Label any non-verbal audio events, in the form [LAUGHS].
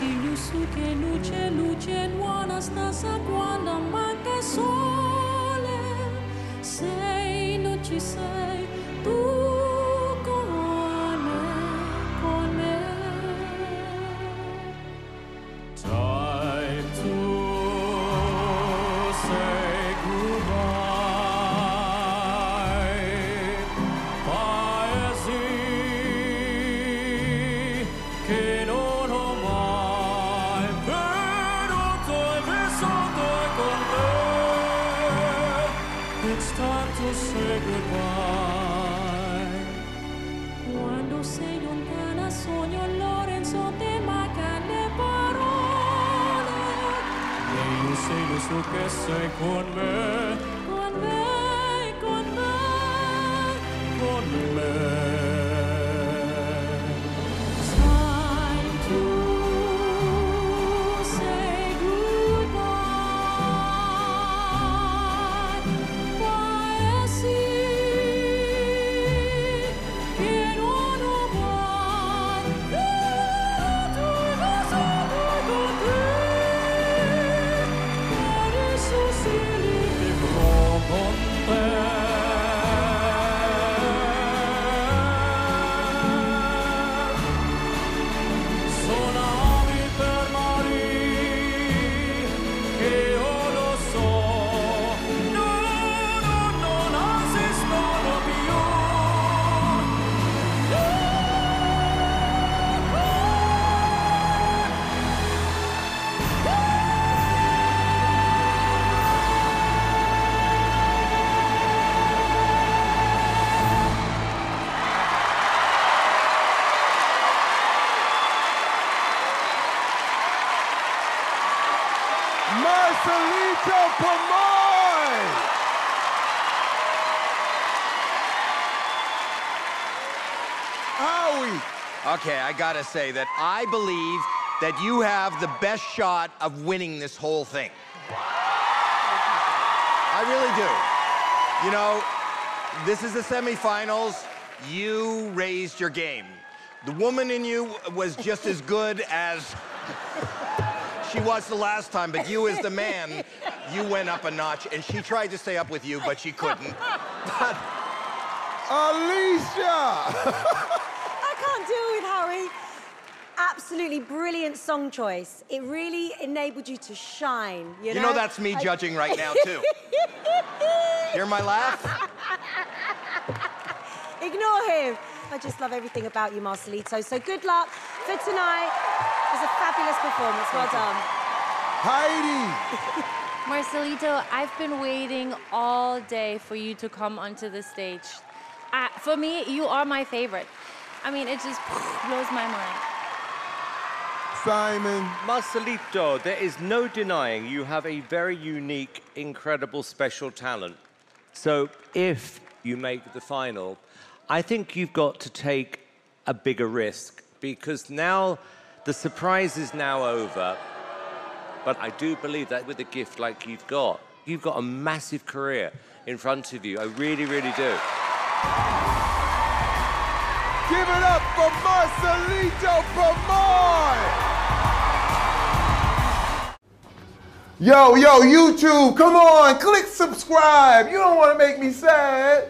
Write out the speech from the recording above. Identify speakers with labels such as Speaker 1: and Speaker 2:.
Speaker 1: consiglio su che luce, luce nuova sta quando manca sole. Sei, non ci sei,
Speaker 2: time to say goodbye.
Speaker 1: Quando sei lontana sogno Lorenzo te mancano le parole.
Speaker 2: E io sei lo so che sei con me,
Speaker 1: Con me, con me.
Speaker 2: con me.
Speaker 3: Marcelito Pomoy! Howie!
Speaker 4: Okay, I gotta say that I believe that you have the best shot of winning this whole thing. I really do. You know, this is the semifinals. You raised your game. The woman in you was just as good as she was the last time, but you as the man, you went up a notch, and she tried to stay up with you, but she couldn't. But
Speaker 3: Alesha!
Speaker 5: I can't deal with Harry. Absolutely brilliant song choice. It really enabled you to shine. You
Speaker 4: you
Speaker 5: know,
Speaker 4: know that's me
Speaker 5: I-
Speaker 4: judging right now, too. [LAUGHS] Hear my laugh?
Speaker 5: Ignore him. I just love everything about you, Marcelito. So good luck for tonight. It was a fabulous performance. Well done.
Speaker 3: Heidi! [LAUGHS]
Speaker 6: Marcelito, I've been waiting all day for you to come onto the stage. Uh, for me, you are my favorite. I mean, it just blows my mind.
Speaker 3: Simon.
Speaker 7: Marcelito, there is no denying you have a very unique, incredible, special talent. So if you make the final, I think you've got to take a bigger risk because now the surprise is now over. But I do believe that with a gift like you've got, you've got a massive career in front of you. I really, really do.
Speaker 3: Give it up for Marcelito Pomoy! Yo, yo, YouTube, come on, click subscribe. You don't want to make me sad.